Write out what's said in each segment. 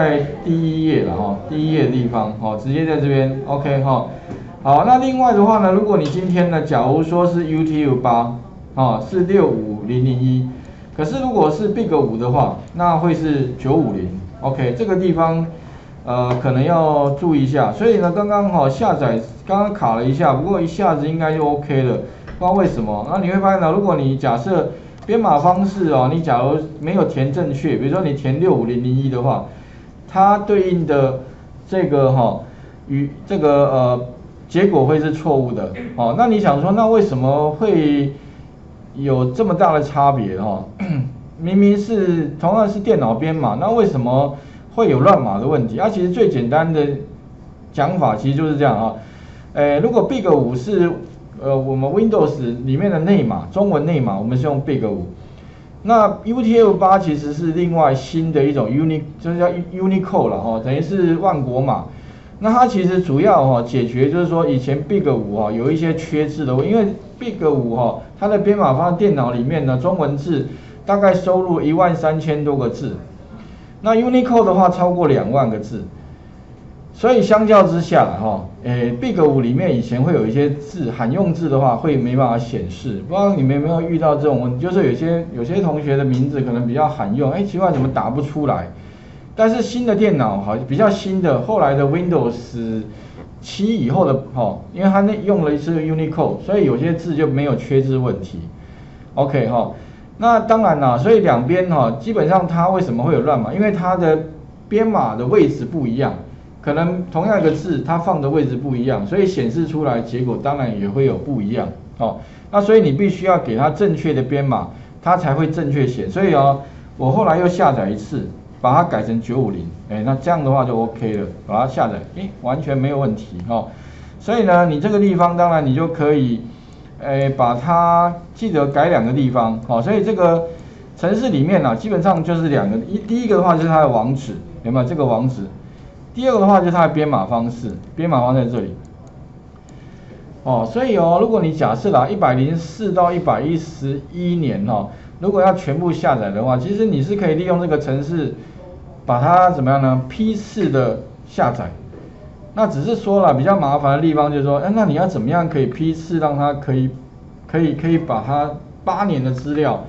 在第一页了哈，第一页地方，哦，直接在这边，OK 哈。好，那另外的话呢，如果你今天呢，假如说是 UTU 八，哦，是六五零零一，可是如果是 Big 五的话，那会是九五零，OK，这个地方，呃，可能要注意一下。所以呢，刚刚好下载，刚刚卡了一下，不过一下子应该就 OK 了，不知道为什么。那你会发现呢，如果你假设编码方式哦，你假如没有填正确，比如说你填六五零零一的话，它对应的这个哈与这个呃。结果会是错误的，哦，那你想说，那为什么会有这么大的差别哈？明明是同样是电脑编码，那为什么会有乱码的问题？啊，其实最简单的讲法其实就是这样啊，诶，如果 Big 五是呃我们 Windows 里面的内码，中文内码，我们是用 Big 五，那 UTF 八其实是另外新的一种 Uni，就是叫 Unicode 了哈，等于是万国码。那它其实主要哈解决就是说以前 Big 五哈有一些缺字的，因为 Big 五哈它的编码放在电脑里面呢，中文字大概收录一万三千多个字，那 Unicode 的话超过两万个字，所以相较之下哈，诶 Big 五里面以前会有一些字罕用字的话会没办法显示，不知道你们有没有遇到这种问题，就是有些有些同学的名字可能比较罕用，哎奇怪怎么打不出来？但是新的电脑哈，比较新的，后来的 Windows 七以后的哈，因为它那用了一次 Unicode，所以有些字就没有缺字问题。OK 哈，那当然啦，所以两边哈，基本上它为什么会有乱码？因为它的编码的位置不一样，可能同样一个字它放的位置不一样，所以显示出来结果当然也会有不一样。哦，那所以你必须要给它正确的编码，它才会正确写。所以哦，我后来又下载一次。把它改成九五零，哎，那这样的话就 OK 了，把它下载，哎，完全没有问题哦。所以呢，你这个地方当然你就可以，哎，把它记得改两个地方，哦，所以这个城市里面呢，基本上就是两个，一第一个的话就是它的网址，有没有这个网址？第二个的话就是它的编码方式，编码方在这里。哦，所以哦，如果你假设啦，一百零四到一百一十一年哦，如果要全部下载的话，其实你是可以利用这个城市。把它怎么样呢？批次的下载，那只是说了比较麻烦的地方，就是说，哎，那你要怎么样可以批次让它可以，可以可以把它八年的资料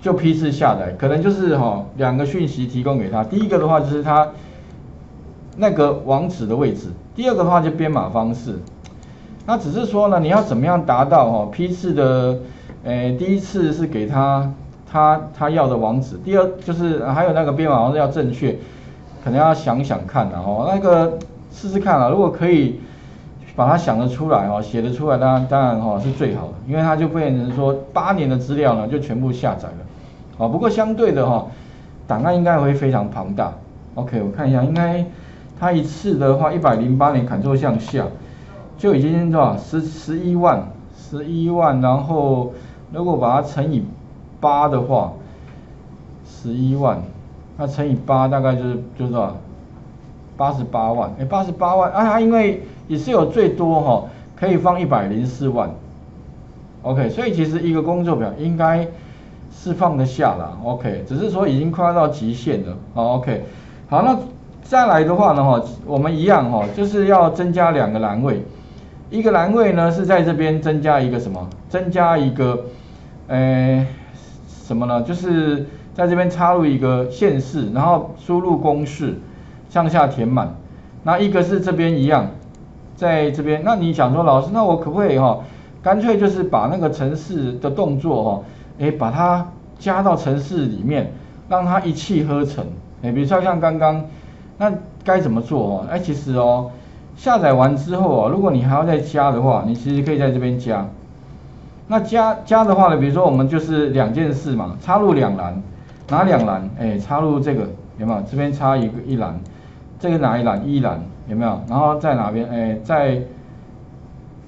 就批次下载？可能就是哈两个讯息提供给他，第一个的话就是他那个网址的位置，第二个的话就编码方式。那只是说呢，你要怎么样达到哈批次的？诶，第一次是给他。他他要的网址，第二就是还有那个编码方式要正确，可能要想想看的哦，那个试试看啊，如果可以把它想得出来哦，写得出来，当然当然哈是最好的，因为它就变成说八年的资料呢就全部下载了，哦，不过相对的哈，档案应该会非常庞大。OK，我看一下，应该它一次的话一百零八年砍错向下，就已经多少十十一万十一万，然后如果把它乘以八的话，十一万，那乘以八大概就是就是多少？八十八万，哎，八十八万，啊，因为也是有最多哈，可以放一百零四万，OK，所以其实一个工作表应该是放得下了，OK，只是说已经快要到极限了，好，OK，好，那再来的话呢，哈，我们一样哈，就是要增加两个栏位，一个栏位呢是在这边增加一个什么？增加一个，呃。什么呢？就是在这边插入一个线式，然后输入公式，向下填满。那一个是这边一样，在这边。那你想说，老师，那我可不可以哈，干脆就是把那个程式的动作哈，哎，把它加到程式里面，让它一气呵成。哎，比如说像刚刚，那该怎么做哦？哎，其实哦，下载完之后啊，如果你还要再加的话，你其实可以在这边加。那加加的话呢，比如说我们就是两件事嘛，插入两栏，哪两栏？哎，插入这个有没有？这边插一个一栏，这个哪一栏？一栏有没有？然后在哪边？哎，在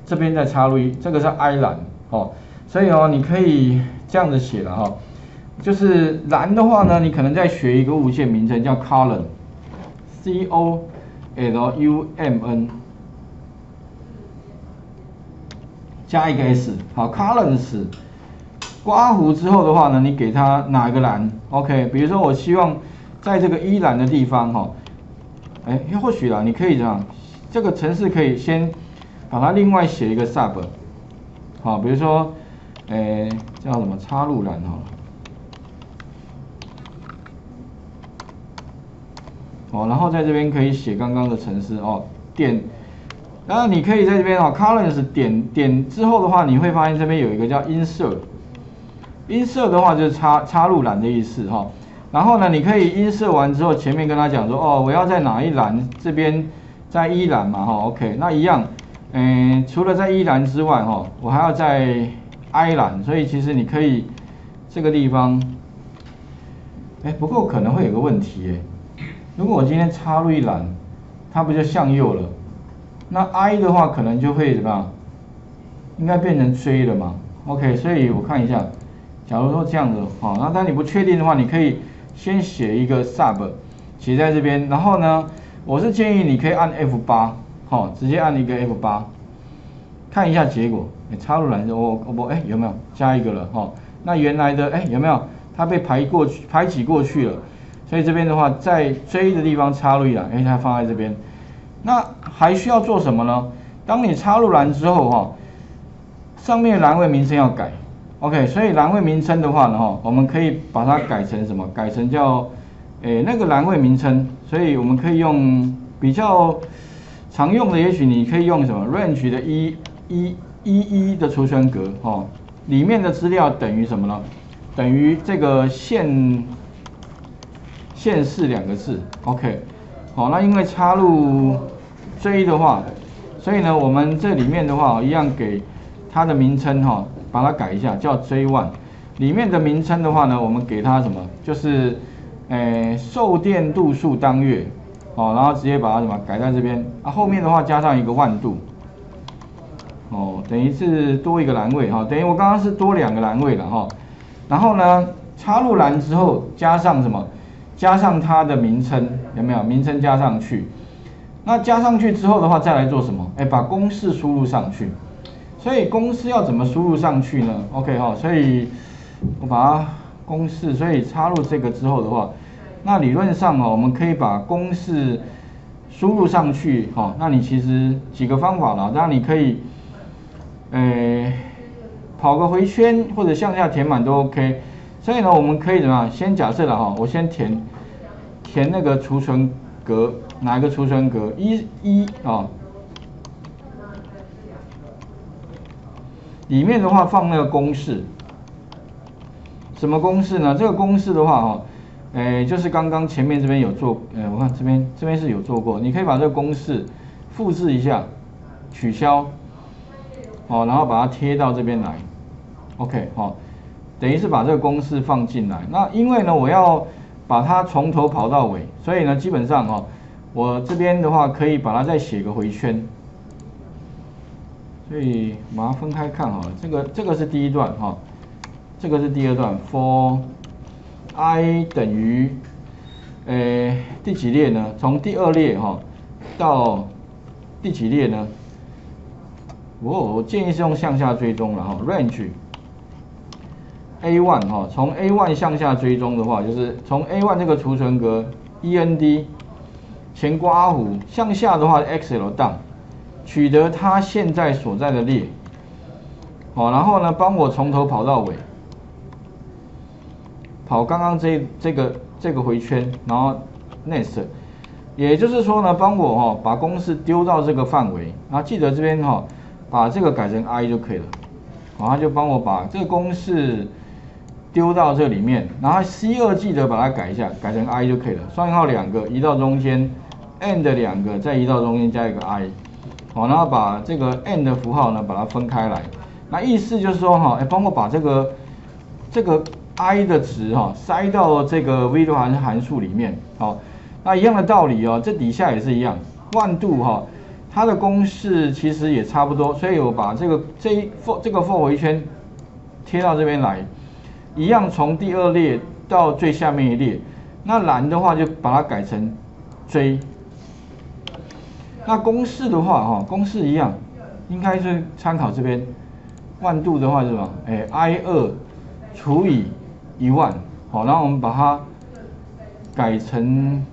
这边再插入一，这个是 I 栏哦。所以哦，你可以这样子写了哈，就是栏的话呢，你可能在学一个物件名称叫 Column C O L U M N。加一个 s，好，columns，刮胡之后的话呢，你给它哪个栏？OK，比如说我希望在这个一栏的地方哈，哎，或许啦，你可以这样，这个程式可以先把它另外写一个 sub，好，比如说，哎，叫什么插入栏哈，哦，然后在这边可以写刚刚的程式哦，点，然后你可以在这边哦，colors 点点之后的话，你会发现这边有一个叫 insert，insert 的话就是插插入栏的意思哈。然后呢，你可以音设完之后，前面跟他讲说，哦，我要在哪一栏这边，在一栏嘛，哈，OK，那一样，嗯，除了在一栏之外，哈，我还要在 I 栏，所以其实你可以这个地方，哎，不过可能会有个问题，哎，如果我今天插入一栏，它不就向右了？那 I 的话可能就会怎么样？应该变成 C 了嘛，OK，所以我看一下，假如说这样子，好，那当你不确定的话，你可以。先写一个 sub，写在这边，然后呢，我是建议你可以按 F8，好，直接按一个 F8，看一下结果，你，插入栏我我不，哎，有没有加一个了，哈，那原来的，哎，有没有？它被排过去，排挤过去了，所以这边的话，在追的地方插入一栏，哎，它放在这边，那还需要做什么呢？当你插入栏之后，哈，上面栏位名称要改。OK，所以栏位名称的话呢，哈，我们可以把它改成什么？改成叫，诶，那个栏位名称。所以我们可以用比较常用的，也许你可以用什么？range 的一一一一的储存格，哈，里面的资料等于什么呢？等于这个线限式两个字。OK，好，那因为插入 J 的话，所以呢，我们这里面的话一样给它的名称，哈。把它改一下，叫 J One，里面的名称的话呢，我们给它什么？就是，诶，受电度数当月，哦，然后直接把它什么改在这边，啊，后面的话加上一个万度，哦，等于是多一个栏位哈，等于我刚刚是多两个栏位了哈，然后呢，插入栏之后加上什么？加上它的名称，有没有？名称加上去，那加上去之后的话，再来做什么？哎，把公式输入上去。所以公式要怎么输入上去呢？OK 哈，所以我把它公式，所以插入这个之后的话，那理论上哦，我们可以把公式输入上去哈。那你其实几个方法啦，当然你可以，呃，跑个回圈或者向下填满都 OK。所以呢，我们可以怎么样？先假设了哈，我先填填那个储存格，哪一个储存格？一一啊。里面的话放那个公式，什么公式呢？这个公式的话，哈，诶，就是刚刚前面这边有做，诶，我看这边这边是有做过，你可以把这个公式复制一下，取消，哦，然后把它贴到这边来，OK，好，等于是把这个公式放进来。那因为呢，我要把它从头跑到尾，所以呢，基本上哦，我这边的话可以把它再写个回圈。所以把它分开看好了，这个这个是第一段哈，这个是第二段。For i 等于，呃，第几列呢？从第二列哈到第几列呢？我我建议是用向下追踪了哈，range a one 哈，从 a one 向下追踪的话，就是从 a one 这个储存格 end 前刮弧向下的话，xl down。取得它现在所在的列，好，然后呢，帮我从头跑到尾，跑刚刚这这个这个回圈，然后 next，也就是说呢，帮我哈把公式丢到这个范围，然后记得这边哈把这个改成 i 就可以了，然后就帮我把这个公式丢到这里面，然后 c 二记得把它改一下，改成 i 就可以了，双引号两个移到中间，and 两个再移到中间加一个 i。好，然后把这个 and 的符号呢，把它分开来。那意思就是说，哈，哎，帮我把这个这个 i 的值哈塞到这个 v 流函函数里面。好，那一样的道理哦，这底下也是一样，万度哈，它的公式其实也差不多。所以我把这个这一 for 这个 for 回圈贴到这边来，一样从第二列到最下面一列。那蓝的话就把它改成 J。那公式的话，哈，公式一样，应该是参考这边万度的话是什么？哎，i 二除以一万，好，然后我们把它改成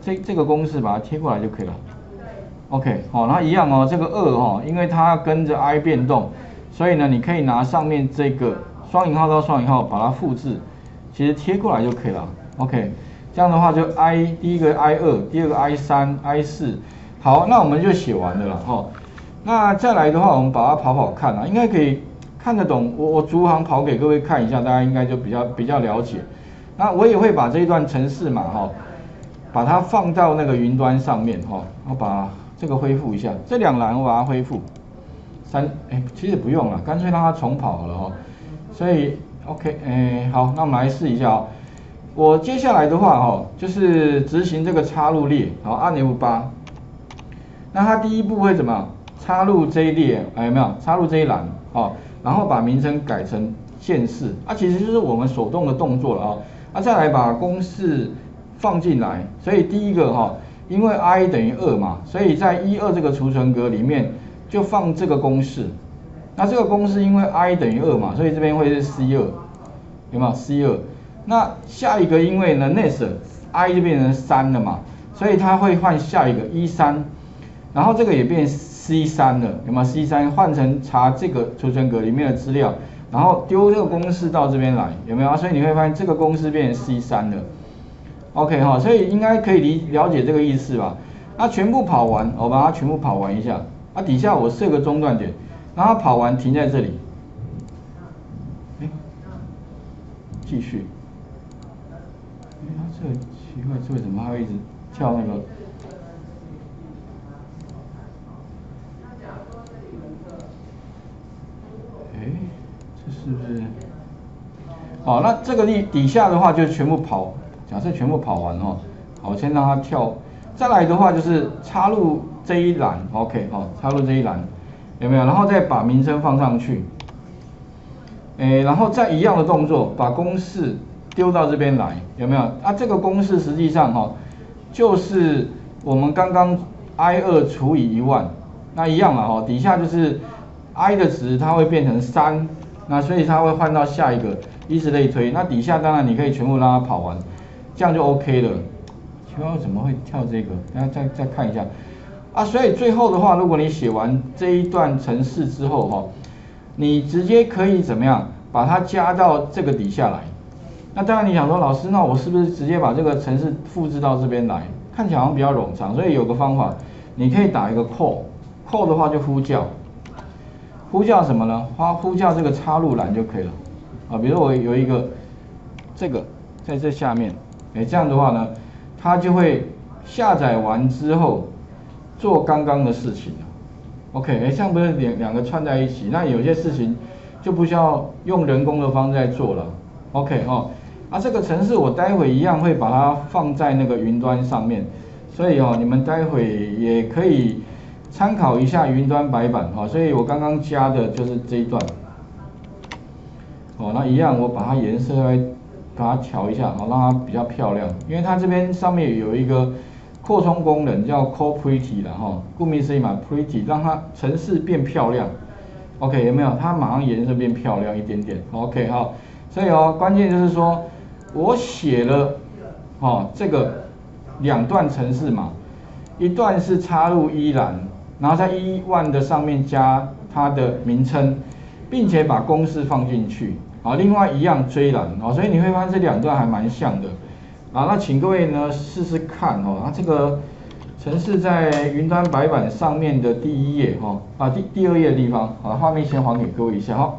这这个公式把它贴过来就可以了。OK，好，那一样哦，这个二哈，因为它跟着 i 变动，所以呢，你可以拿上面这个双引号到双引号把它复制，其实贴过来就可以了。OK，这样的话就 i 第一个 i 二，第二个 i 三，i 四，好，那我们就写完了了哈。那再来的话，我们把它跑跑看啊，应该可以看得懂。我我逐行跑给各位看一下，大家应该就比较比较了解。那我也会把这一段程式嘛哈，把它放到那个云端上面哈，我把这个恢复一下，这两栏我把它恢复。三哎，其实不用了，干脆让它重跑了哈。所以 OK 哎好，那我们来试一下哦。我接下来的话哈，就是执行这个插入列，好按 F8。那它第一步会怎么？插入这一列，哎有没有？插入这一栏，哦，然后把名称改成县市，啊，其实就是我们手动的动作了啊。啊，再来把公式放进来，所以第一个哈，因为 i 等于二嘛，所以在一二这个储存格里面就放这个公式。那这个公式因为 i 等于二嘛，所以这边会是 c 二，有没有 c 二？那下一个因为呢，net，i 就变成三了嘛，所以它会换下一个一三，然后这个也变。C 三了，有没有 C 三换成查这个储存格里面的资料，然后丢这个公式到这边来，有没有？所以你会发现这个公式变成 C 三了。OK 哈，所以应该可以理了解这个意思吧？那全部跑完，我把它全部跑完一下。啊，底下我设个中断点，然后跑完停在这里。哎，继续。哎，它这奇怪，这为什么它会一直跳那个？哎，这是不是？好，那这个地底下的话就全部跑，假设全部跑完哦，好，先让它跳。再来的话就是插入这一栏，OK，好，插入这一栏，有没有？然后再把名称放上去，哎，然后再一样的动作，把公式丢到这边来，有没有？啊，这个公式实际上哈，就是我们刚刚 i 二除以一万，那一样嘛，哈，底下就是。i 的值它会变成三，那所以它会换到下一个，以此类推。那底下当然你可以全部让它跑完，这样就 OK 了。奇怪，怎么会跳这个？大家再再看一下啊。所以最后的话，如果你写完这一段程式之后哈，你直接可以怎么样把它加到这个底下来？那当然你想说，老师，那我是不是直接把这个程式复制到这边来？看起来好像比较冗长，所以有个方法，你可以打一个 call，call 的话就呼叫。呼叫什么呢？花呼叫这个插入栏就可以了啊。比如我有一个这个在这下面，哎，这样的话呢，它就会下载完之后做刚刚的事情 OK，哎，这样不是两两个串在一起？那有些事情就不需要用人工的方式来做了。OK 哦，啊，这个程式我待会一样会把它放在那个云端上面，所以哦，你们待会也可以。参考一下云端白板哈，所以我刚刚加的就是这一段，哦，那一样我把它颜色来把它调一下，好让它比较漂亮，因为它这边上面有一个扩充功能叫 Core Pretty 的哈，顾名思义嘛，Pretty 让它程式变漂亮，OK 有没有？它马上颜色变漂亮一点点，OK 好，所以哦，关键就是说我写了哦这个两段程式嘛，一段是插入一栏。然后在一万的上面加它的名称，并且把公式放进去，啊，另外一样追栏，哦，所以你会发现这两段还蛮像的，啊，那请各位呢试试看，哦，那，这个城市在云端白板上面的第一页，哈，啊，第第二页的地方，啊，画面先还给各位一下，哈。